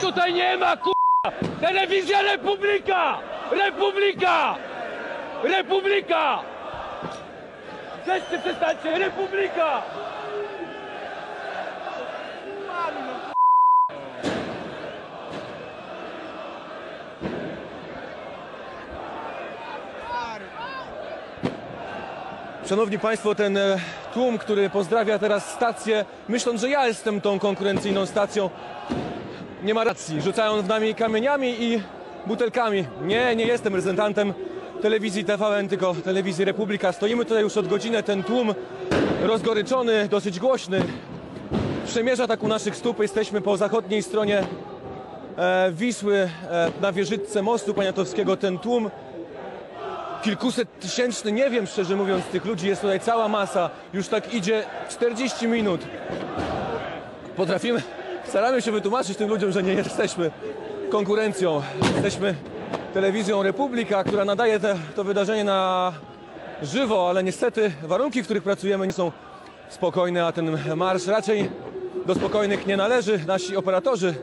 Tutaj nie ma k***a! Telewizja Republika! Republika! Republika! Wszyscy przestańcie! Republika! Szanowni Państwo, ten e, tłum, który pozdrawia teraz stację, myśląc, że ja jestem tą konkurencyjną stacją, nie ma racji. Rzucają w nami kamieniami i butelkami. Nie, nie jestem reprezentantem telewizji TVN, tylko telewizji Republika. Stoimy tutaj już od godziny, ten tłum rozgoryczony, dosyć głośny, przemierza tak u naszych stóp. Jesteśmy po zachodniej stronie e, Wisły, e, na wieżyczce mostu poniatowskiego. Ten tłum kilkuset tysięczny, nie wiem szczerze mówiąc, tych ludzi jest tutaj cała masa. Już tak idzie 40 minut. Potrafimy, staramy się wytłumaczyć tym ludziom, że nie jesteśmy konkurencją. Jesteśmy telewizją Republika, która nadaje te, to wydarzenie na żywo, ale niestety warunki, w których pracujemy nie są spokojne, a ten marsz raczej do spokojnych nie należy. Nasi operatorzy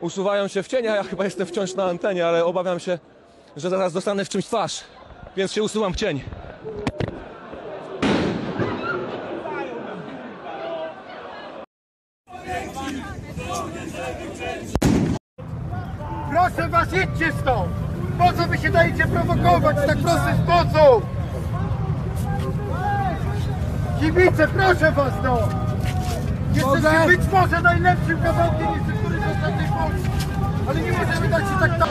usuwają się w cienia. Ja chyba jestem wciąż na antenie, ale obawiam się, że zaraz dostanę w czymś twarz, więc się usuwam w cień. Proszę was, idźcie stąd! Po co wy się dajecie prowokować w tak prosty sposób? Kibice, proszę was no! Jesteście być może najlepszym kawałkiem infrastruktury w ostatniej Polski. Ale nie możemy dać się tak...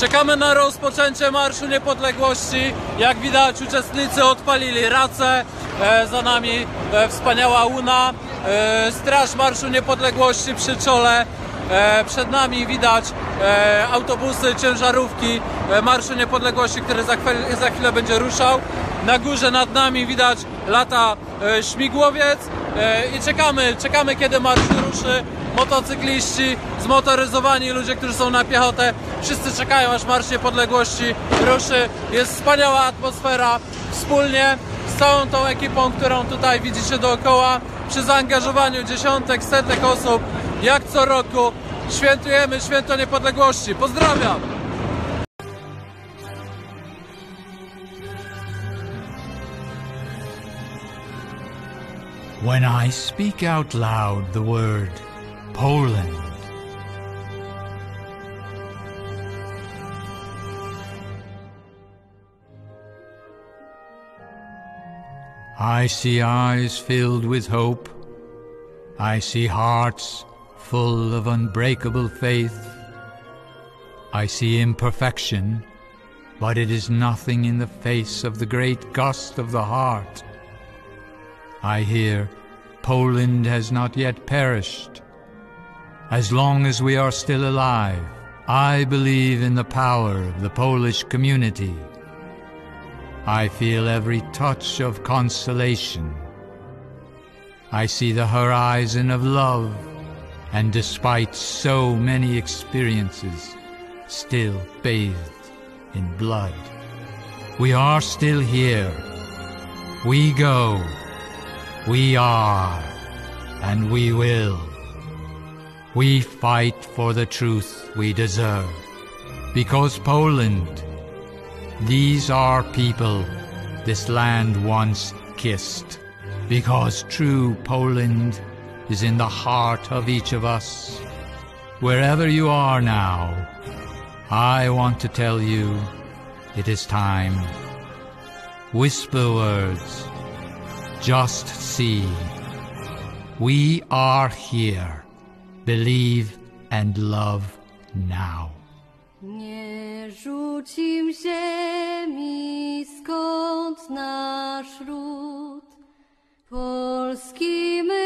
Czekamy na rozpoczęcie Marszu Niepodległości. Jak widać uczestnicy odpalili racę. E, za nami e, wspaniała Una. E, Straż Marszu Niepodległości przy czole. E, przed nami widać e, autobusy, ciężarówki e, Marszu Niepodległości, który za za chwilę będzie ruszał. Na górze nad nami widać lata e, śmigłowiec e, i czekamy, czekamy kiedy marsz ruszy. Motocykliści, zmotoryzowani ludzie, którzy są na piechotę, wszyscy czekają aż Marsz Niepodległości ruszy. Jest wspaniała atmosfera. Wspólnie z całą tą ekipą, którą tutaj widzicie dookoła, przy zaangażowaniu dziesiątek, setek osób, jak co roku, świętujemy Święto Niepodległości. Pozdrawiam! When I speak out loud the word Poland, I see eyes filled with hope. I see hearts full of unbreakable faith. I see imperfection, but it is nothing in the face of the great gust of the heart. I hear Poland has not yet perished. As long as we are still alive, I believe in the power of the Polish community. I feel every touch of consolation. I see the horizon of love, and despite so many experiences, still bathed in blood. We are still here. We go. We are, and we will. We fight for the truth we deserve. Because Poland, these are people this land once kissed. Because true Poland is in the heart of each of us. Wherever you are now, I want to tell you it is time. Whisper words. Just see. We are here. Believe and love now. Nie rzucim ziemi, skąd nasz ród, Polski my